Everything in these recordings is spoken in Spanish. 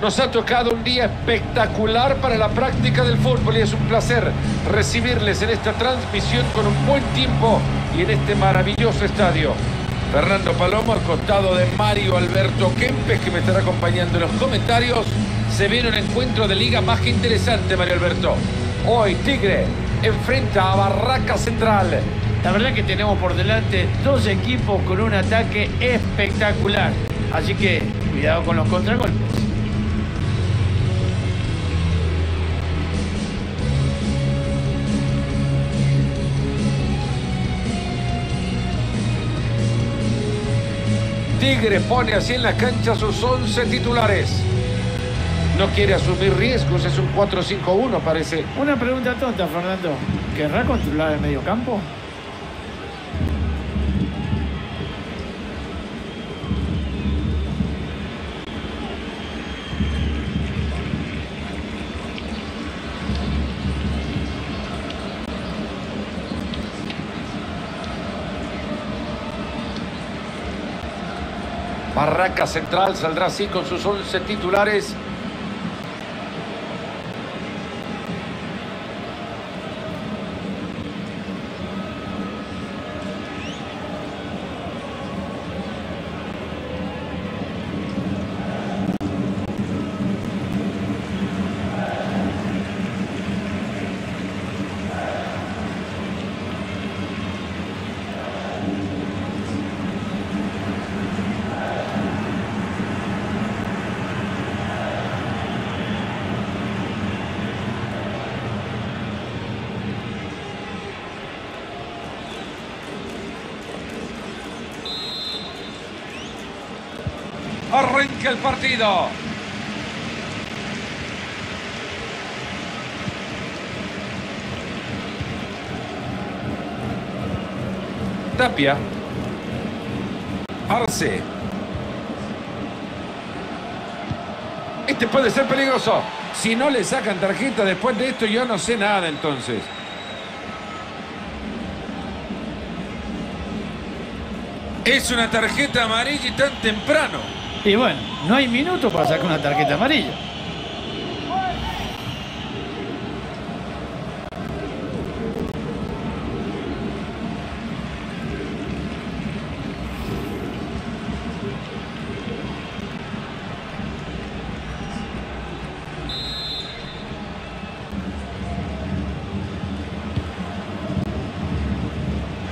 Nos ha tocado un día espectacular para la práctica del fútbol y es un placer recibirles en esta transmisión con un buen tiempo y en este maravilloso estadio. Fernando Palomo al costado de Mario Alberto Kempes que me estará acompañando en los comentarios. Se viene un encuentro de liga más que interesante, Mario Alberto. Hoy Tigre enfrenta a Barraca Central. La verdad que tenemos por delante dos equipos con un ataque espectacular. Así que cuidado con los contragolpes. Tigre pone así en la cancha sus 11 titulares. No quiere asumir riesgos, es un 4-5-1 parece. Una pregunta tonta, Fernando. ¿Querrá controlar el medio campo? Barraca Central saldrá así con sus 11 titulares. Arranca el partido. Tapia. Arce. Este puede ser peligroso. Si no le sacan tarjeta después de esto, yo no sé nada entonces. Es una tarjeta amarilla y tan temprano. Y bueno, no hay minuto para sacar una tarjeta amarilla.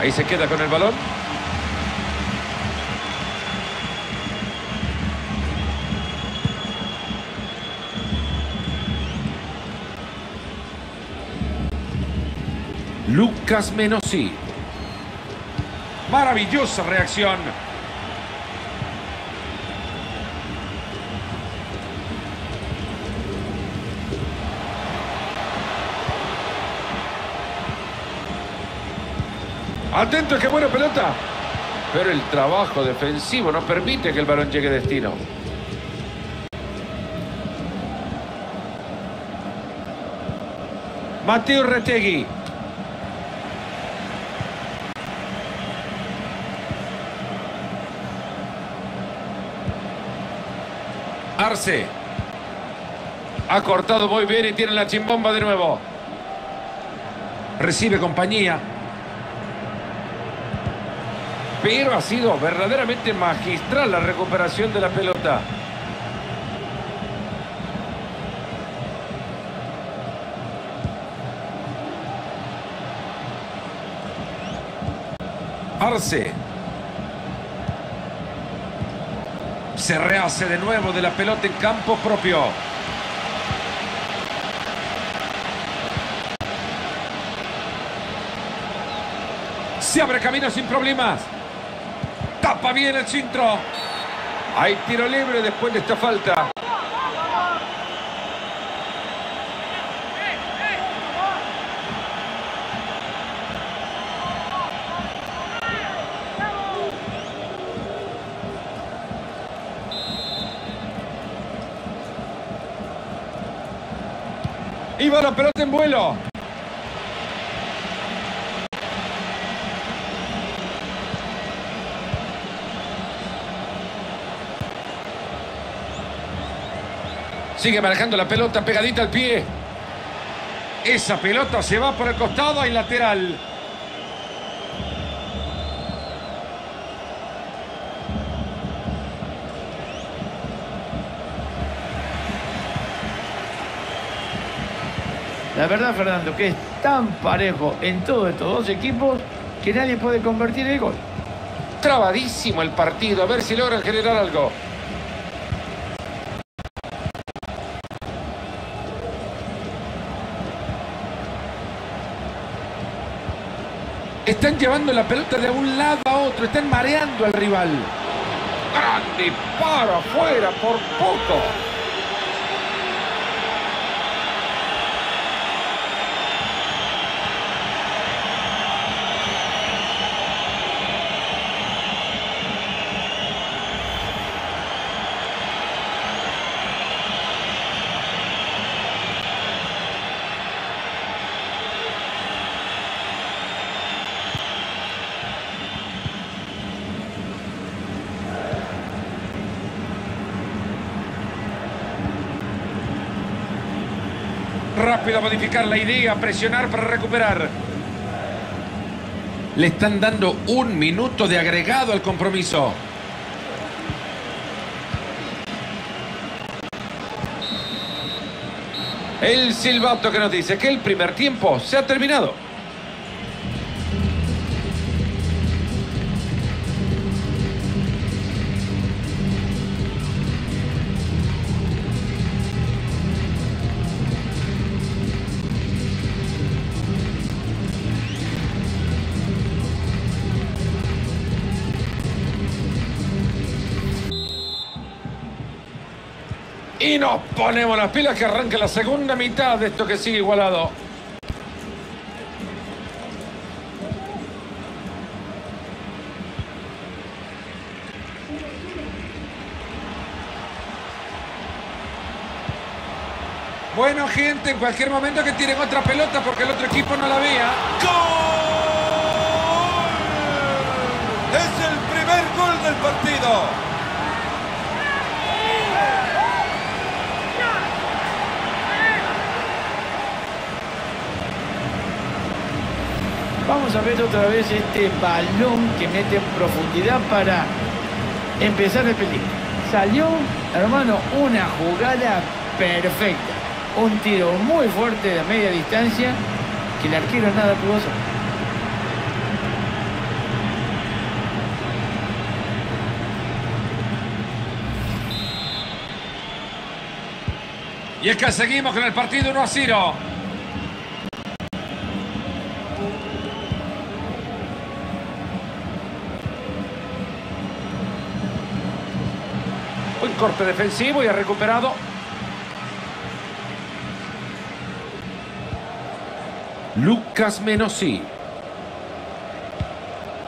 Ahí se queda con el balón. Lucas Menosí. Maravillosa reacción. Atento, qué buena pelota. Pero el trabajo defensivo no permite que el balón llegue a destino. Mateo Retegui. Arce. Ha cortado muy bien y tiene la chimbomba de nuevo. Recibe compañía. Pero ha sido verdaderamente magistral la recuperación de la pelota. Arce. Se rehace de nuevo de la pelota en campo propio. Se abre camino sin problemas. Tapa bien el centro. Hay tiro libre después de esta falta. Y la pelota en vuelo. Sigue manejando la pelota pegadita al pie. Esa pelota se va por el costado y lateral. La verdad, Fernando, que es tan parejo en todos estos dos equipos que nadie puede convertir el gol. Trabadísimo el partido. A ver si logran generar algo. Están llevando la pelota de un lado a otro. Están mareando al rival. Grande para afuera por poco. Rápido a modificar la idea, presionar para recuperar. Le están dando un minuto de agregado al compromiso. El silbato que nos dice que el primer tiempo se ha terminado. Y nos ponemos las pilas que arranca la segunda mitad de esto que sigue igualado. Bueno, gente, en cualquier momento que tiren otra pelota porque el otro equipo no la vea. ¡Gol! Es el primer gol del partido. Vamos a ver otra vez este balón que mete en profundidad para empezar el peligro. Salió, hermano, una jugada perfecta. Un tiro muy fuerte de media distancia que el arquero nada pudo hacer. Y es que seguimos con el partido 1 a 0. Corte defensivo y ha recuperado. Lucas Menosí.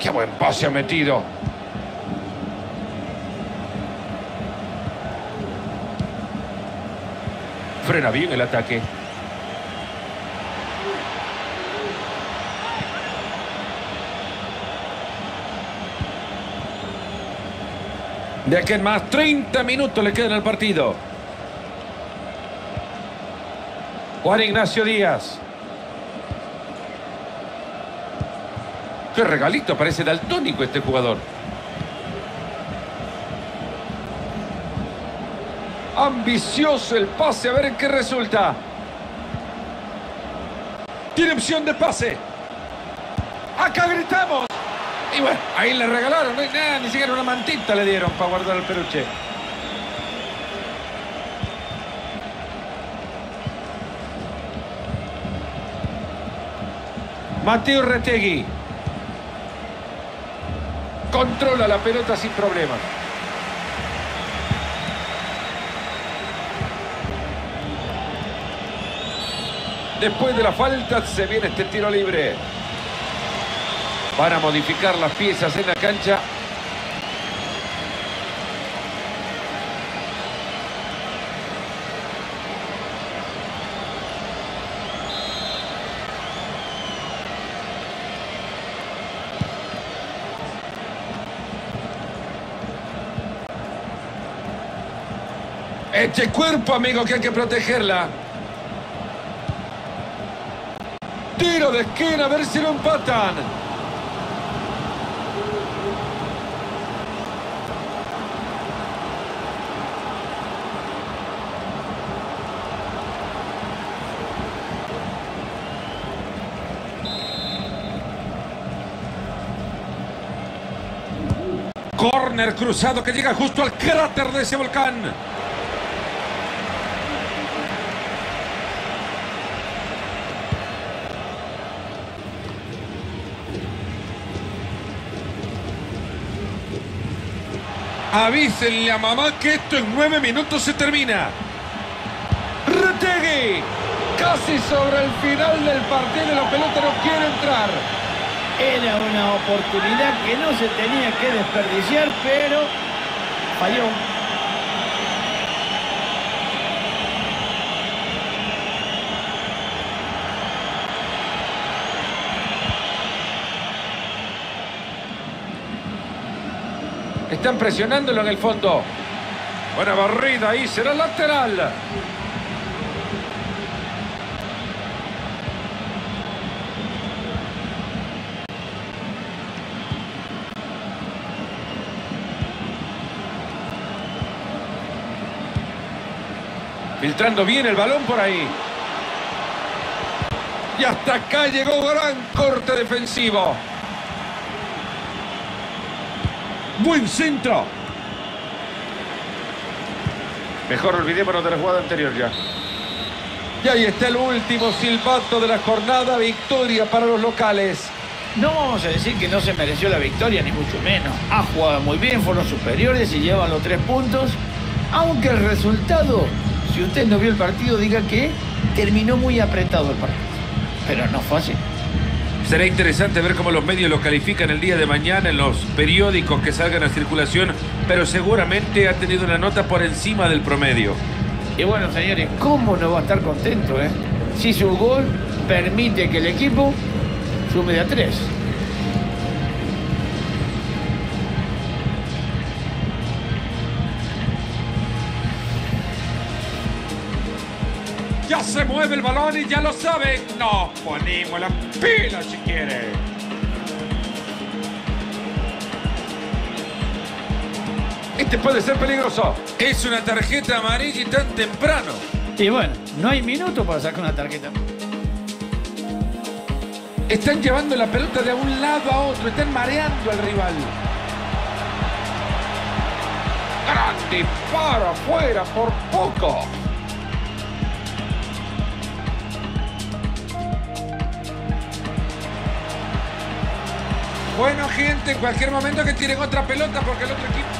Qué buen pase ha metido. Frena bien el ataque. De aquí en más, 30 minutos le quedan al partido. Juan Ignacio Díaz. Qué regalito, parece daltónico este jugador. Ambicioso el pase, a ver en qué resulta. Tiene opción de pase. Acá gritamos. Y bueno, ahí le regalaron, no nada, ni siquiera una mantita le dieron para guardar el peluche. Mateo Retegui. Controla la pelota sin problemas. Después de la falta se viene este tiro libre. Van a modificar las piezas en la cancha. Eche cuerpo, amigo, que hay que protegerla. Tiro de esquina, a ver si lo empatan. Corner cruzado que llega justo al cráter de ese volcán. Avísenle a mamá que esto en nueve minutos se termina. Retegui. Casi sobre el final del partido la pelota no quiere entrar. Era una oportunidad que no se tenía que desperdiciar, pero falló. Están presionándolo en el fondo. Buena barrida ahí, será lateral. Filtrando bien el balón por ahí. Y hasta acá llegó gran corte defensivo. Buen centro. Mejor olvidémonos de la jugada anterior ya. Y ahí está el último silbato de la jornada. Victoria para los locales. No vamos a decir que no se mereció la victoria, ni mucho menos. Ha jugado muy bien, fueron superiores y llevan los tres puntos. Aunque el resultado, si usted no vio el partido, diga que terminó muy apretado el partido. Pero no fue así. Será interesante ver cómo los medios lo califican el día de mañana en los periódicos que salgan a circulación, pero seguramente ha tenido una nota por encima del promedio. Y bueno, señores, ¿cómo no va a estar contento, eh? Si su gol permite que el equipo sume de a tres. Ya se mueve el balón y ya lo saben. Nos ponemos la pila si quiere. Este puede ser peligroso. Es una tarjeta amarilla y tan temprano. Y bueno, no hay minuto para sacar una tarjeta. Están llevando la pelota de un lado a otro, están mareando al rival. Gran disparo afuera por poco. Bueno, gente, en cualquier momento que tiren otra pelota porque el otro equipo